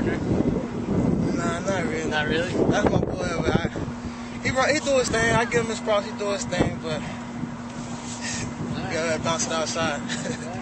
partner? Nah, not really. Not really. That's my boy. But I, he brought, he do his thing. I give him his props. He do his thing, but All you right. gotta bounce it outside.